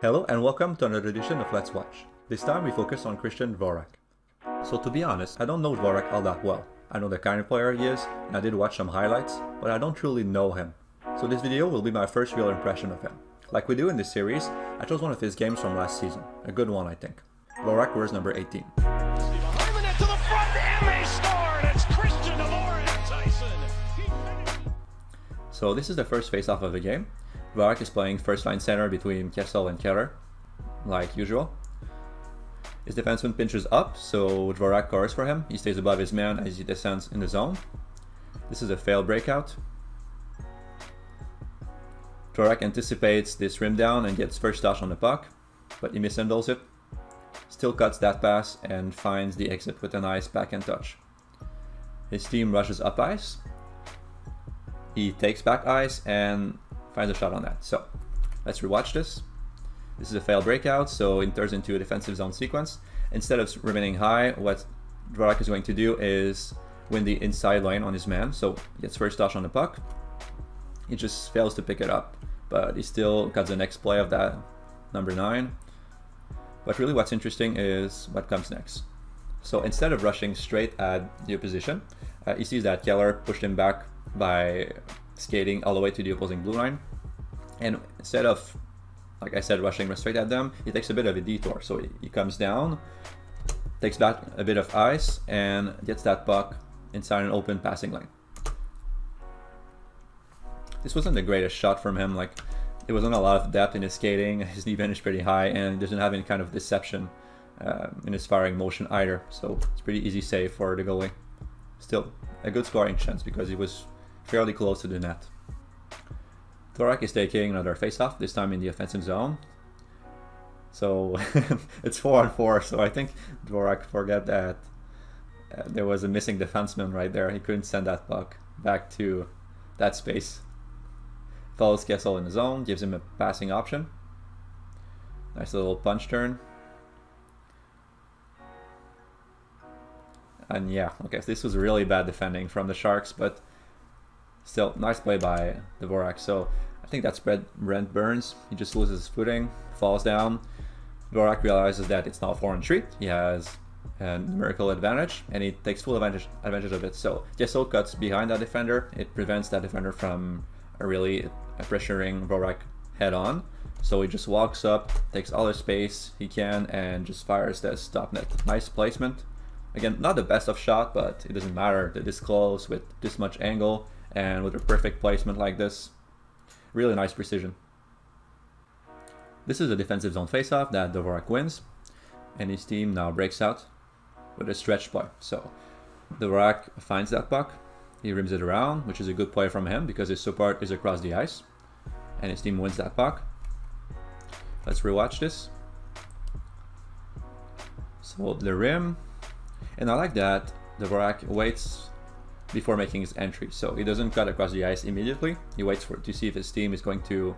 Hello and welcome to another edition of Let's Watch. This time we focus on Christian Dvorak. So to be honest, I don't know Dvorak all that well. I know the kind of player he is, and I did watch some highlights, but I don't truly know him. So this video will be my first real impression of him. Like we do in this series, I chose one of his games from last season. A good one, I think. Dvorak wears number 18. Driving it to the front, and they score, and it's Christian Dvorak Tyson. He- So this is the first face-off of the game. Dvorak is playing first line center between Kessel and Keller, like usual. His defenseman pinches up, so Dvorak covers for him. He stays above his man as he descends in the zone. This is a failed breakout. Dvorak anticipates this rim down and gets first touch on the puck, but he mishandles it. Still cuts that pass and finds the exit with a nice backhand touch. His team rushes up ice, he takes back ice and a shot on that. So let's rewatch this. This is a failed breakout, so it turns into a defensive zone sequence. Instead of remaining high, what Dvorak is going to do is win the inside lane on his man. So he gets first touch on the puck. He just fails to pick it up, but he still got the next play of that number nine. But really, what's interesting is what comes next. So instead of rushing straight at the opposition, uh, he sees that Keller pushed him back by skating all the way to the opposing blue line. And instead of, like I said, rushing straight at them, he takes a bit of a detour. So he, comes down, takes back a bit of ice, and gets that puck inside an open passing lane. This wasn't the greatest shot from him. Like, there wasn't a lot of depth in his skating. His knee bend is pretty high, and doesn't have any kind of deception uh, in his firing motion either. So it's pretty easy save for the goalie. Still, a good scoring chance because he was fairly close to the net. Dvorak is taking another face-off, this time in the offensive zone. So it's 4 on 4, so I think Dvorak forgot that uh, there was a missing defenseman right there. He couldn't send that puck back to that space. Follows Kessel in the zone, gives him a passing option. Nice little punch turn. And yeah, okay, so this was really bad defending from the Sharks, but still, nice play by Dvorak. So I think that's Brent, Burns. He just loses his footing, falls down. Dvorak realizes that it's not 4 on 3. He has a numerical advantage, and he takes full advantage advantage of it. So Kessel cuts behind that defender. It prevents that defender from uh, really pressuring Dvorak head on. So he just walks up, takes all the space he can, and just fires the stop net. Nice placement. Again, not the best of shot, but it doesn't matter. They're this close with this much angle and with a perfect placement like this. Really nice precision. This is a defensive zone faceoff that Dvorak wins, and his team now breaks out with a stretch play. So Dvorak finds that puck, he rims it around, which is a good play from him because his support is across the ice, and his team wins that puck. Let's rewatch this. So the rim, and I like that Dvorak waits before making his entry. So he doesn't cut across the ice immediately. He waits for to see if his team is going to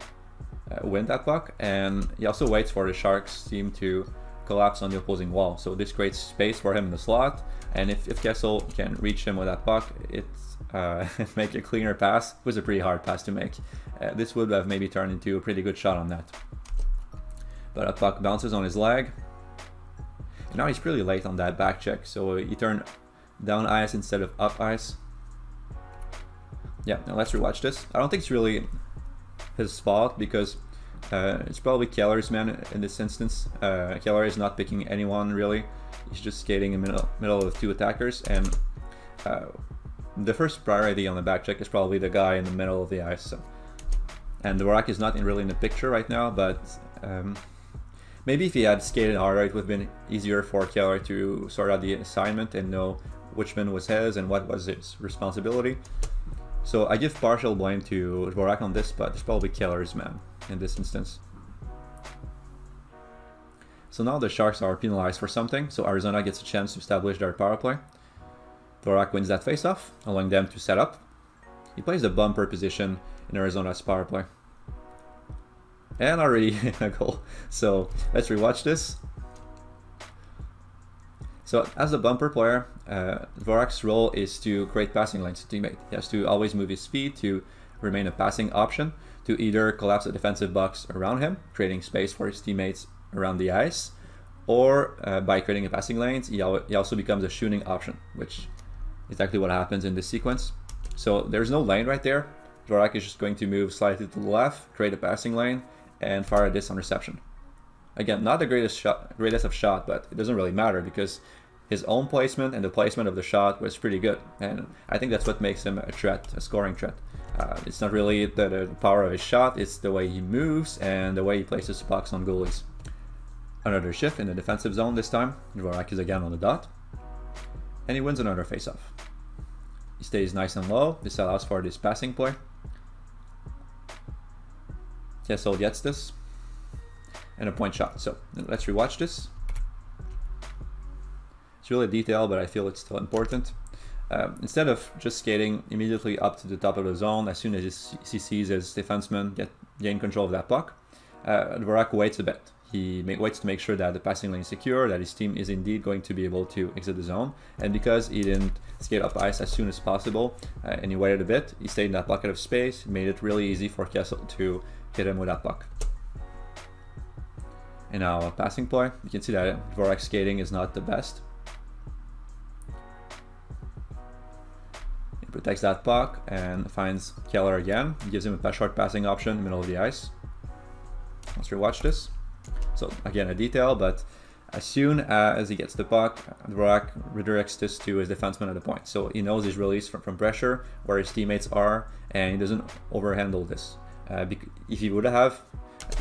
uh, win that puck, and he also waits for the Sharks team to collapse on the opposing wall. So this creates space for him in the slot, and if, if Kessel can reach him with that puck, it's uh, make a cleaner pass. It was a pretty hard pass to make. Uh, this would have maybe turned into a pretty good shot on that. But a puck bounces on his leg. And now he's pretty late on that back check, so he turned down ice instead of up ice. Yeah, now let's rewatch this. I don't think it's really his fault because uh, it's probably Keller's man in this instance. Uh, Keller is not picking anyone really. He's just skating in the middle, middle of two attackers, and uh, the first priority on the back check is probably the guy in the middle of the ice. So. And Dvorak is not in really in the picture right now, but um, maybe if he had skated harder, it would have been easier for Keller to sort out the assignment and know which man was his and what was his responsibility. So I give partial blame to Dvorak on this, but it's probably Keller's man in this instance. So now the Sharks are penalized for something, so Arizona gets a chance to establish their power play. Dvorak wins that faceoff, allowing them to set up. He plays the bumper position in Arizona's power play. And already a goal. So let's rewatch this. So as a bumper player, uh, role is to create passing lanes to teammate. He has to always move his speed to remain a passing option. to either collapse the defensive box around him, creating space for his teammates around the ice, or uh, by creating a passing lanes, he, al he also becomes a shooting option, which is exactly what happens in this sequence. So there's no lane right there. Dvorak is just going to move slightly to the left, create a passing lane, and fire this on reception. Again, not the greatest shot, greatest of shot, but it doesn't really matter because his own placement and the placement of the shot was pretty good. And I think that's what makes him a threat, a scoring threat. Uh, it's not really the, the, power of his shot, it's the way he moves and the way he places pucks on goalies. Another shift in the defensive zone this time. Dvorak is again on the dot. And he wins another faceoff. He stays nice and low. This allows for this passing play. Kessel gets this. And a point shot. So let's rewatch this. Really detailed, but I feel it's still important. Um, instead of just skating immediately up to the top of the zone as soon as he sees his defenseman get gain control of that puck, uh, Dvorak waits a bit. He waits to make sure that the passing lane is secure, that his team is indeed going to be able to exit the zone. And because he didn't skate up ice as soon as possible uh, and he waited a bit, he stayed in that pocket of space, made it really easy for Kessel to hit him with that puck. And now a passing play. You can see that Dvorak's skating is not the best. Protects that puck and finds Keller again. Gives him a short passing option in the middle of the ice. Let's rewatch this. So again, a detail, but as soon as he gets the puck, Dvorak redirects this to his defenseman at the point. So he knows he's released from, from pressure, where his teammates are, and he doesn't overhandle this. Uh, if he would have,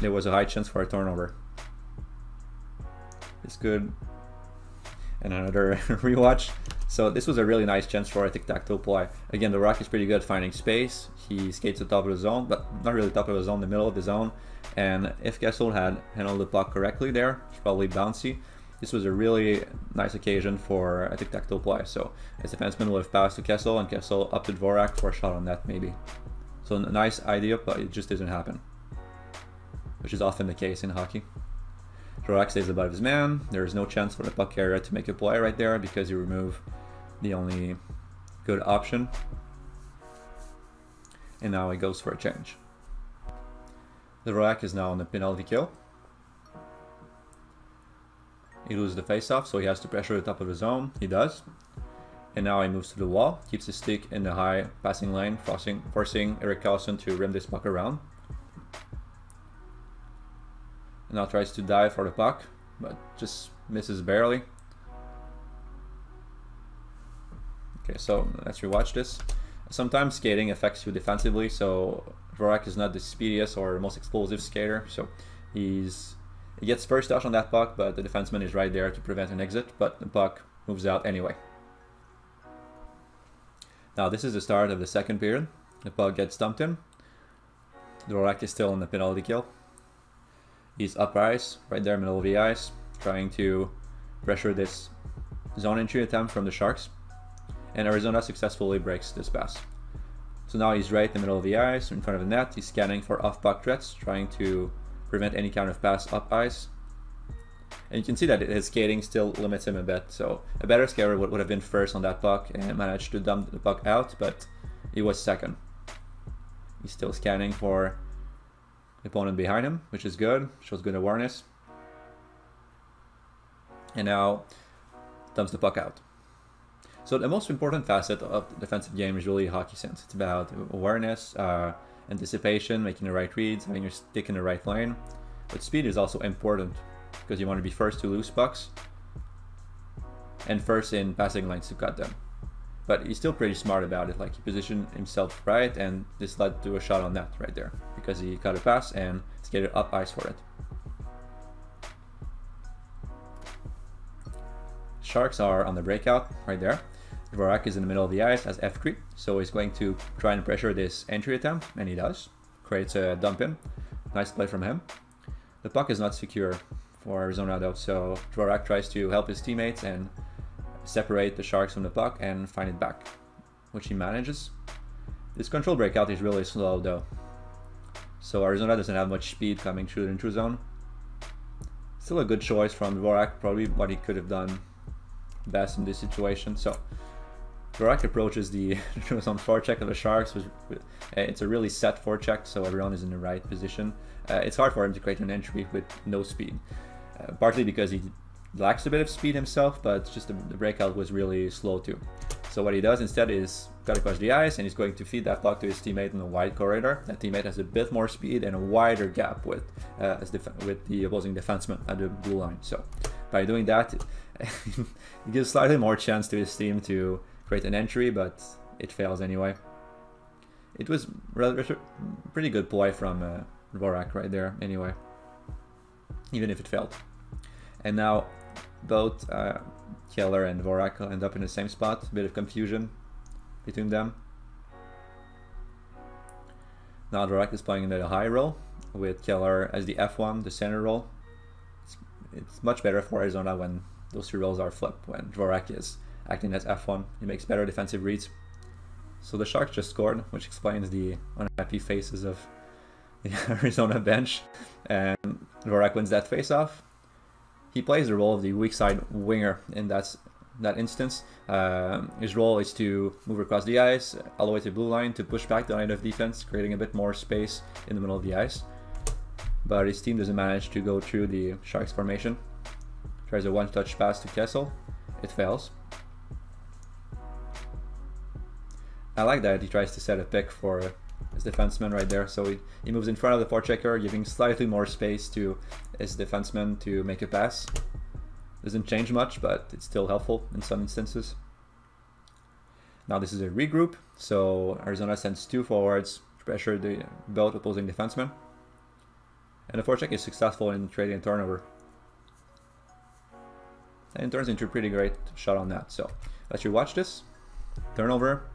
there was a high chance for a turnover. It's good. And another rewatch. So this was a really nice chance for a tic-tac-toe play. Again, Dvorak is pretty good finding space. He skates the top of the zone, but not really top of the zone, the middle of the zone. And if Kessel had handled the puck correctly there, it's probably bouncy. This was a really nice occasion for a tic-tac-toe play. So his defenseman would have passed to Kessel and Kessel up to Dvorak for a shot on net maybe. So a nice idea, but it just doesn't happen. Which is often the case in hockey. Dvorak stays above his man. There is no chance for the puck carrier to make a play right there because you remove the only good option. And now he goes for a change. Dvorak is now on the penalty kill. He loses the face-off, so he has to pressure the top of the zone. He does. And now he moves to the wall, keeps his stick in the high passing lane, forcing, forcing Erik Karlsson to rim this puck around. And now tries to dive for the puck, but just misses barely. Okay, so let's rewatch this. Sometimes skating affects you defensively, so Dvorak is not the speediest or most explosive skater, so he's he gets first touch on that puck, but the defenseman is right there to prevent an exit, but the puck moves out anyway. Now this is the start of the second period. The puck gets dumped in. Dvorak is still in the penalty kill. He's up ice, right there middle of the ice, trying to pressure this zone entry attempt from the Sharks and Arizona successfully breaks this pass. So now he's right in the middle of the ice, in front of the net. He's scanning for off-puck threats, trying to prevent any kind of pass up ice. And you can see that his skating still limits him a bit. So a better skater would, would have been first on that puck and managed to dump the puck out, but he was second. He's still scanning for the opponent behind him, which is good, shows good awareness. And now dumps the puck out. So the most important facet of the defensive game is really hockey sense. It's about awareness, uh, anticipation, making the right reads, having your stick in the right lane. But speed is also important because you want to be first to lose pucks and first in passing lanes to cut them. But he's still pretty smart about it. Like he positioned himself right, and this led to a shot on net right there because he cut a pass and skated up ice for it. Sharks are on the breakout right there. Dvorak is in the middle of the ice as F3, so he's going to try and pressure this entry attempt, and he does. Creates a dump in. Nice play from him. The puck is not secure for Arizona though, so Dvorak tries to help his teammates and separate the Sharks from the puck and find it back, which he manages. This control breakout is really slow though, so Arizona doesn't have much speed coming through the intrude zone. Still a good choice from Dvorak, probably what he could have done best in this situation. So Dvorak approaches the on forecheck of the Sharks. Was, uh, it's a really set forecheck, so everyone is in the right position. Uh, it's hard for him to create an entry with no speed, uh, partly because he lacks a bit of speed himself, but just the, the, breakout was really slow too. So what he does instead is cut across the ice, and he's going to feed that puck to his teammate in the wide corridor. That teammate has a bit more speed and a wider gap with uh, with the opposing defenseman at the blue line. So by doing that, it gives slightly more chance to his team to create an entry, but it fails anyway. It was pretty good play from uh, Dvorak right there anyway, even if it failed. And now both uh, Keller and Dvorak end up in the same spot, a bit of confusion between them. Now Dvorak is playing in the high role with Keller as the F1, the center role. It's, it's much better for Arizona when those two roles are flipped, when Dvorak is acting as F1. He makes better defensive reads. So the Sharks just scored, which explains the unhappy faces of the Arizona bench. And Dvorak wins that face-off. He plays the role of the weak side winger in that, that instance. Uh, his role is to move across the ice, all the way to the blue line, to push back the line of defense, creating a bit more space in the middle of the ice. But his team doesn't manage to go through the Sharks formation. Tries a one-touch pass to Kessel. It fails. I like that he tries to set a pick for his defenseman right there. So he, he moves in front of the forechecker, giving slightly more space to his defenseman to make a pass. Doesn't change much, but it's still helpful in some instances. Now this is a regroup, so Arizona sends two forwards to pressure the both opposing defensemen. And the forecheck is successful in creating a turnover. And it turns into a pretty great shot on that. So let's rewatch this. Turnover,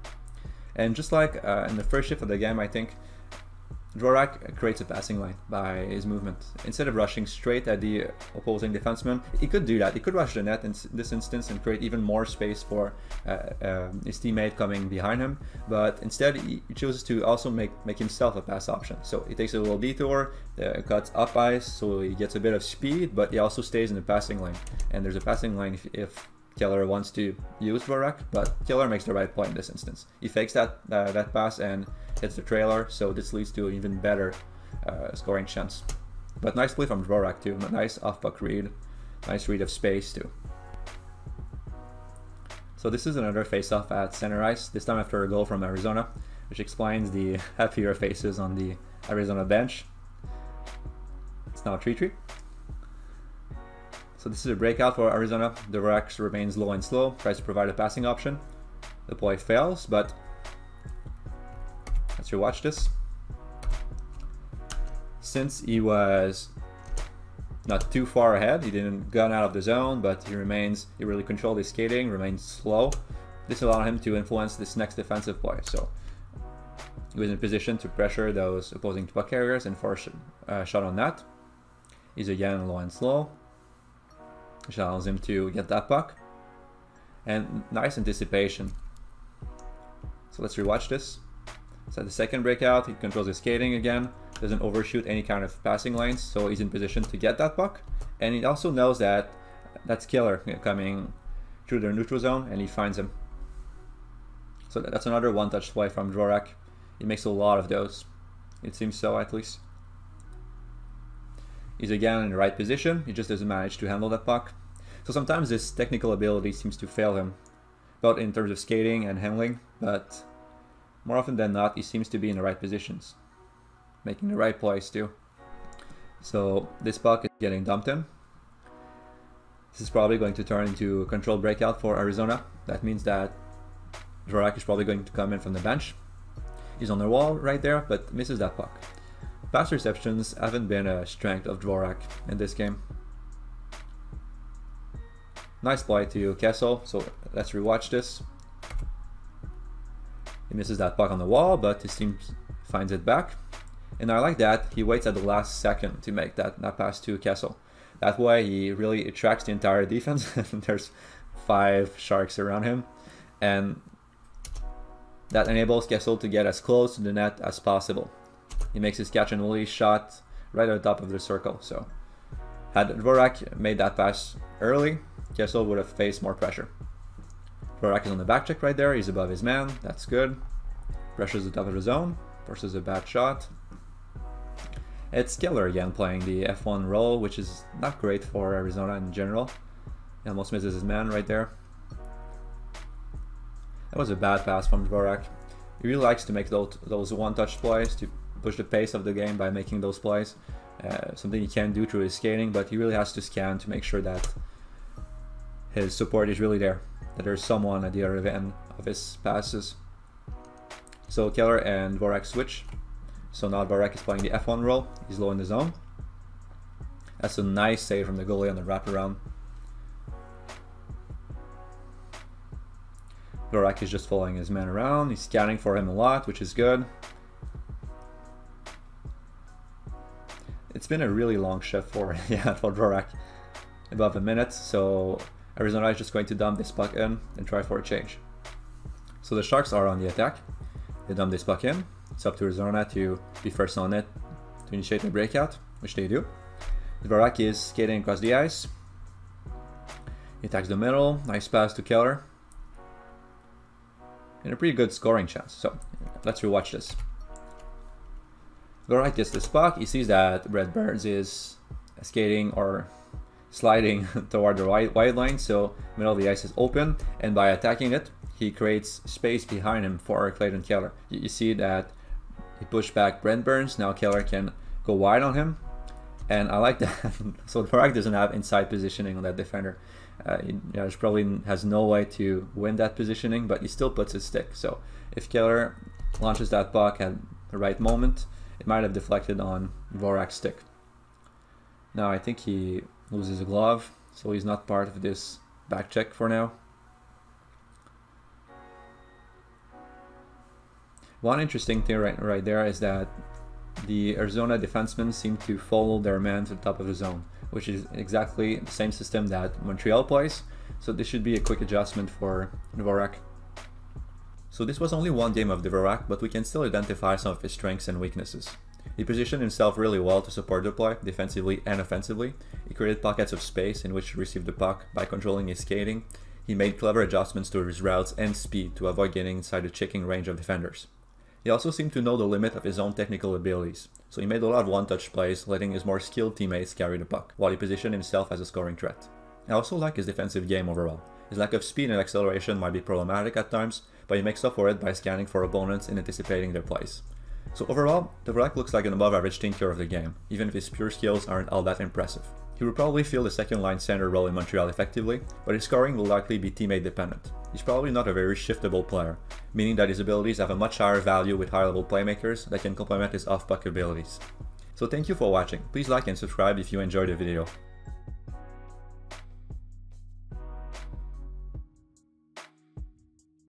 and just like uh, in the first shift of the game, I think Dvorak creates a passing line by his movement. Instead of rushing straight at the opposing defenseman, he could do that. He could rush the net in this instance and create even more space for uh, uh, his teammate coming behind him. But instead, he chooses to also make, make himself a pass option. So he takes a little detour, uh, cuts up ice, so he gets a bit of speed, but he also stays in the passing lane. And there's a passing lane if, if Keller wants to use Dvorak, but Keller makes the right play in this instance. He fakes that uh, that pass and hits the trailer, so this leads to an even better uh, scoring chance. But nice play from Dvorak too, nice off-puck read, nice read of space too. So this is another face-off at center ice, this time after a goal from Arizona, which explains the happier faces on the Arizona bench. It's now 3-3. So this is a breakout for Arizona. Dvorak remains low and slow, tries to provide a passing option. The play fails, but let's rewatch this. Since he was not too far ahead, he didn't gun out of the zone, but he remains, he really controlled his skating, remains slow. This allowed him to influence this next defensive play. So he was in position to pressure those opposing puck carriers and force a shot on net. He's again low and slow which allows him to get that puck. And nice anticipation. So let's rewatch this. So the second breakout, he controls his skating again, doesn't overshoot any kind of passing lanes, so he's in position to get that puck. And he also knows that that's Keller coming through the neutral zone, and he finds him. So that's another one-touch play from Dvorak. He makes a lot of those. It seems so, at least. He's again in the right position, he just doesn't manage to handle that puck. So sometimes his technical ability seems to fail him, both in terms of skating and handling, but more often than not, he seems to be in the right positions, making the right plays too. So this puck is getting dumped in. This is probably going to turn into a controlled breakout for Arizona. That means that Dvorak is probably going to come in from the bench. He's on the wall right there, but misses that puck. Pass receptions haven't been a strength of Dvorak in this game. Nice play to Kessel, so let's rewatch this. He misses that puck on the wall, but his team finds it back. And I like that he waits at the last second to make that, that pass to Kessel. That way he really attracts the entire defense. There's five Sharks around him. And that enables Kessel to get as close to the net as possible. He makes his catch and release shot right on top of the circle. So had Dvorak made that pass early, Kessel would have faced more pressure. Dvorak is on the back check right there, he's above his man, that's good. Pressures the top of the zone, forces a bad shot. It's Keller again playing the F1 role, which is not great for Arizona in general. He almost misses his man right there. That was a bad pass from Dvorak. He really likes to make those, those one-touch plays to push the pace of the game by making those plays. Uh, something he can do through his skating, but he really has to scan to make sure that his support is really there, that there's someone at the other end of his passes. So Keller and Dvorak switch. So now Dvorak is playing the F1 role. He's low in the zone. That's a nice save from the goalie on the wraparound. Dvorak is just following his man around. He's scanning for him a lot, which is good. It's been a really long shift for yeah for Dvorak, above a minute. So Arizona is just going to dump this puck in and try for a change. So the Sharks are on the attack. They dump this puck in. It's up to Arizona to be first on it to initiate the breakout, which they do. Dvorak is skating across the ice. He attacks the middle. Nice pass to Keller and a pretty good scoring chance. So let's rewatch this. Dvorak gets this puck. He sees that Brent Burns is skating or sliding toward the wide, wide line, so middle of the ice is open, and by attacking it, he creates space behind him for Clayton Keller. You, see that he pushed back Brent Burns. Now Keller can go wide on him, and I like that. so Dvorak doesn't have inside positioning on that defender. Uh, he you probably has no way to win that positioning, but he still puts his stick. So if Keller launches that puck at the right moment, might have deflected on Dvorak's stick. Now I think he loses a glove, so he's not part of this back check for now. One interesting thing right, right there is that the Arizona defensemen seem to follow their man to the top of the zone which is exactly the same system that Montreal plays. So this should be a quick adjustment for Dvorak. So this was only one game of Dvorak, but we can still identify some of his strengths and weaknesses. He positioned himself really well to support the play, defensively and offensively. He created pockets of space in which to receive the puck by controlling his skating. He made clever adjustments to his routes and speed to avoid getting inside the checking range of defenders. He also seemed to know the limit of his own technical abilities, so he made a lot of one-touch plays, letting his more skilled teammates carry the puck, while he positioned himself as a scoring threat. I also like his defensive game overall. His lack of speed and acceleration might be problematic at times, but he makes up for it by scanning for opponents and anticipating their plays. So overall, the Dvorak looks like an above average thinker of the game, even if his pure skills aren't all that impressive. He will probably fill the second line center role in Montreal effectively, but his scoring will likely be teammate dependent. He's probably not a very shiftable player, meaning that his abilities have a much higher value with high level playmakers that can complement his off puck abilities. So thank you for watching, please like and subscribe if you enjoyed the video.